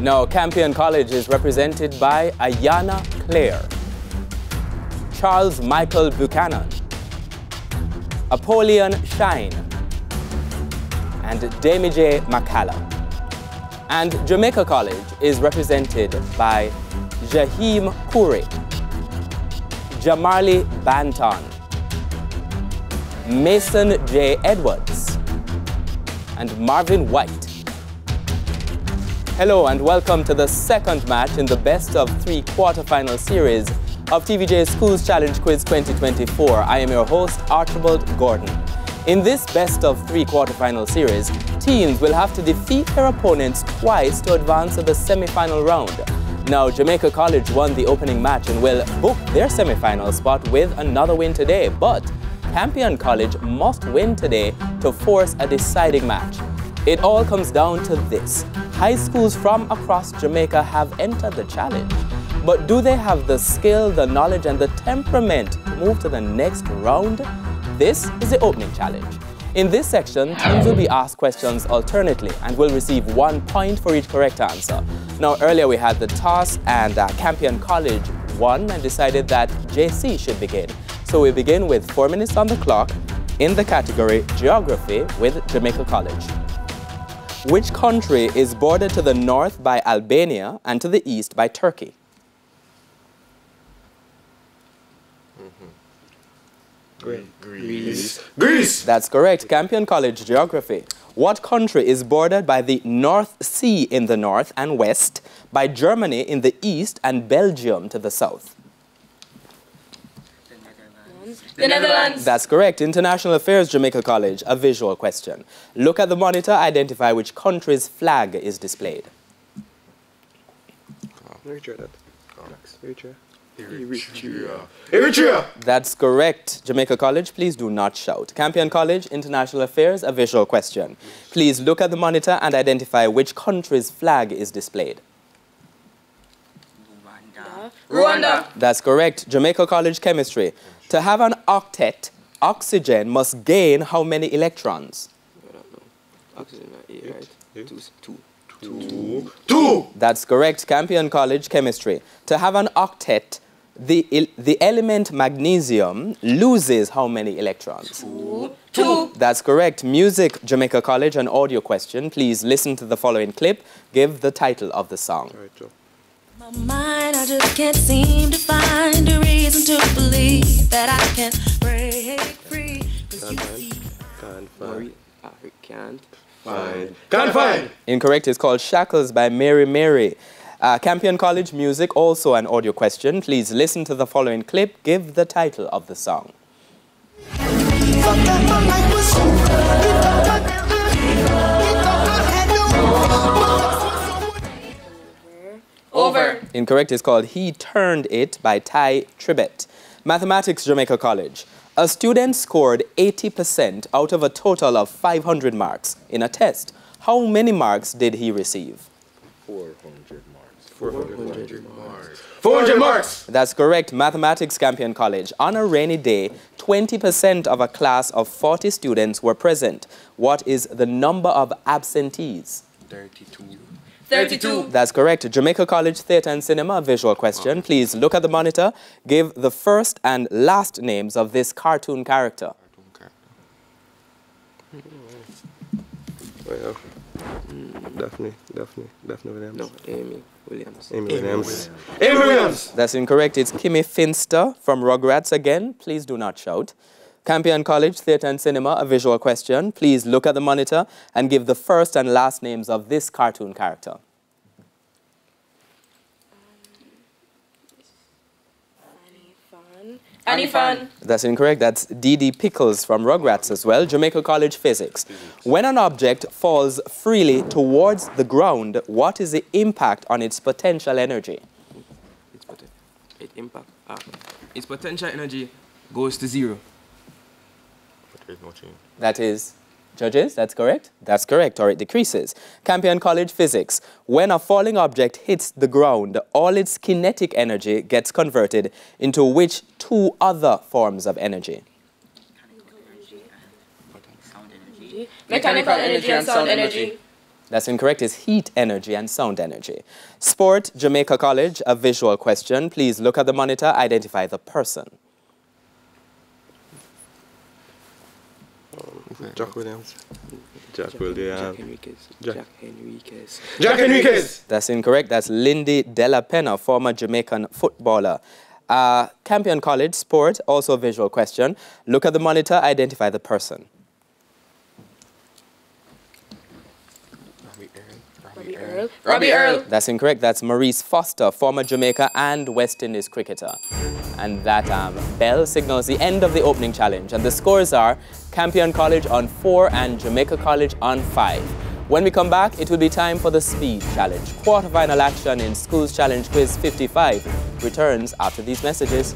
Now, Campion College is represented by Ayana Clare, Charles Michael Buchanan, Apollyon Shine, and Damije Makala. And Jamaica College is represented by Jaheem Kure, Jamarli Banton, Mason J. Edwards, and Marvin White. Hello and welcome to the second match in the best of three quarterfinal series of TVJ Schools Challenge Quiz 2024. I am your host, Archibald Gordon. In this best of three quarterfinal series, teams will have to defeat their opponents twice to advance to the semi-final round. Now, Jamaica College won the opening match and will book their semi-final spot with another win today, but Campion College must win today to force a deciding match. It all comes down to this. High schools from across Jamaica have entered the challenge. But do they have the skill, the knowledge, and the temperament to move to the next round? This is the opening challenge. In this section, teams will be asked questions alternately and will receive one point for each correct answer. Now, earlier we had the toss and uh, Campion College won and decided that JC should begin. So we begin with four minutes on the clock in the category Geography with Jamaica College. Which country is bordered to the north by Albania and to the east by Turkey? Greece. Greece. That's correct. Campion College Geography. What country is bordered by the North Sea in the north and west, by Germany in the east, and Belgium to the south? The Netherlands. That's correct. International Affairs Jamaica College, a visual question. Look at the monitor, identify which country's flag is displayed. Eritrea. Eritrea. Eritrea. Eritrea. That's correct. Jamaica College, please do not shout. Campion College, International Affairs, a visual question. Please look at the monitor and identify which country's flag is displayed. Rwanda. Rwanda. That's correct. Jamaica College Chemistry. To have an octet, oxygen must gain how many electrons? Oxygen, yeah, right? Two, two. Two. Two. That's correct. Campion College Chemistry. To have an octet, the, the element magnesium loses how many electrons? Two. That's correct. Music, Jamaica College, an audio question. Please listen to the following clip. Give the title of the song. All right, Joe. My mind, I just can't seem to find a reason to believe that I can break free. 'Cause you see, Can't find. I can't. Find. Can't find. Incorrect. It's called Shackles by Mary Mary. Uh, Campion College Music, also an audio question. Please listen to the following clip. Give the title of the song. Over. Incorrect is called He Turned It by Tye Tribbett. Mathematics Jamaica College. A student scored 80% out of a total of 500 marks in a test. How many marks did he receive? 400 marks. 400 marks. 400 marks. That's correct. Mathematics Campion College. On a rainy day, 20% of a class of 40 students were present. What is the number of absentees? 32. 32. That's correct. Jamaica College Theatre and Cinema, visual question. Please look at the monitor. Give the first and last names of this cartoon character. Well, Daphne, Daphne, Daphne Williams. No, Amy Williams. Amy Williams. Amy Williams. That's incorrect. It's Kimi Finster from Rugrats again. Please do not shout. Campion College Theatre and Cinema, a visual question. Please look at the monitor and give the first and last names of this cartoon character. Annie Fun. That's incorrect. That's Didi Pickles from Rugrats as well. Jamaica College Physics. When an object falls freely towards the ground, what is the impact on its potential energy? Its poten- it impact. Ah, its potential energy goes to zero. But there's no change. That is, judges, that's correct? That's correct, or it decreases. Campion College Physics. When a falling object hits the ground, all its kinetic energy gets converted into which two other forms of energy? Mechanical energy and sound energy? Mechanical energy and sound energy. That's incorrect. It's heat energy and sound energy. Sport, Jamaica College, a visual question. Please look at the monitor, identify the person. Jack Williams. Jack Williams. Jack Henriquez. Jack- Jack Henriquez. Jack Enriquez. That's incorrect. That's Lindy Delapenha, former Jamaican footballer. Uh, Campion College, sport, also a visual question. Look at the monitor, identify the person. Robbie Earle. Robbie Earle. That's incorrect. That's Maurice Foster, former Jamaica and West Indies cricketer. And that um, bell signals the end of the opening challenge. And the scores are Campion College on four and Jamaica College on five. When we come back, it will be time for the speed challenge. Quarterfinal action in Schools Challenge Quiz 55 returns after these messages.